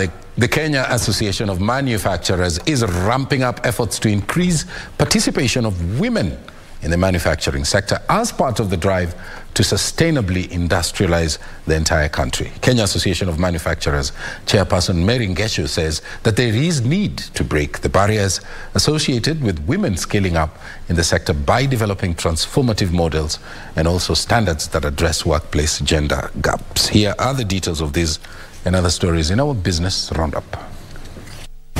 The, the, Kenya Association of Manufacturers is ramping up efforts to increase participation of women in the manufacturing sector as part of the drive to sustainably industrialize the entire country. Kenya Association of Manufacturers chairperson Mary Ngechu says that there is need to break the barriers associated with women scaling up in the sector by developing transformative models and also standards that address workplace gender gaps. Here are the details of these and other stories in our business roundup.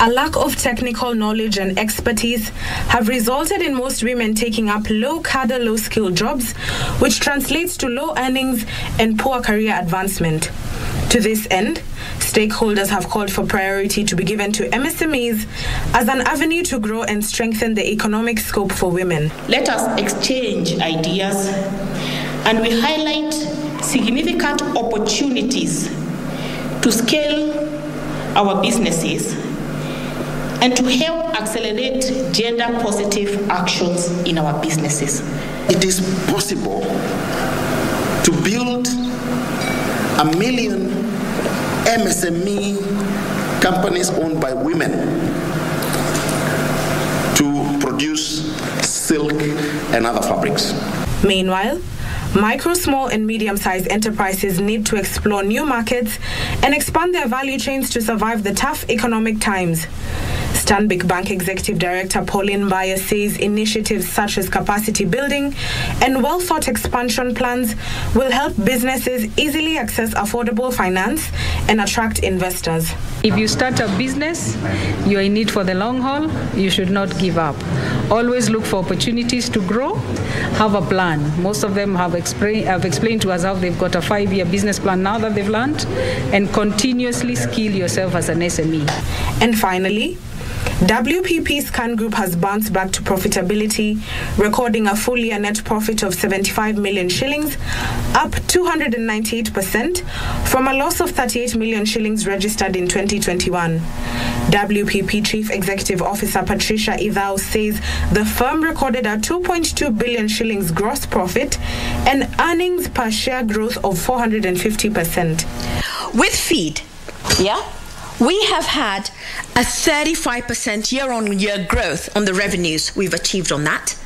A lack of technical knowledge and expertise have resulted in most women taking up low cadre, low skill jobs, which translates to low earnings and poor career advancement. To this end, stakeholders have called for priority to be given to MSMEs as an avenue to grow and strengthen the economic scope for women. Let us exchange ideas and we highlight significant opportunities to scale our businesses and to help accelerate gender positive actions in our businesses. It is possible to build a million MSME companies owned by women to produce silk and other fabrics. Meanwhile, Micro, small, and medium sized enterprises need to explore new markets and expand their value chains to survive the tough economic times. Stanbic Bank Executive Director Pauline Bayer says initiatives such as capacity building and well thought expansion plans will help businesses easily access affordable finance and attract investors. If you start a business, you're in it for the long haul, you should not give up. Always look for opportunities to grow, have a plan. Most of them have, explain, have explained to us how they've got a five year business plan now that they've learned, and continuously skill yourself as an SME. And finally, WPP Scangroup has bounced back to profitability, recording a full year net profit of 75 million shillings, up 298% from a loss of 38 million shillings registered in 2021. WPP Chief Executive Officer Patricia Ithau says the firm recorded a 2.2 billion shillings gross profit and earnings per share growth of 450%. With feed, yeah? We have had a 35% year on year growth on the revenues we've achieved on that.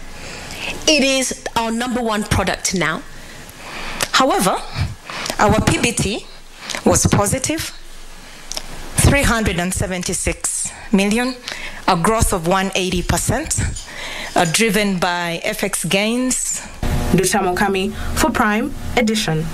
It is our number one product now. However, our PBT was positive 376 million, a growth of 180%, uh, driven by FX gains. Dutamokami for Prime Edition.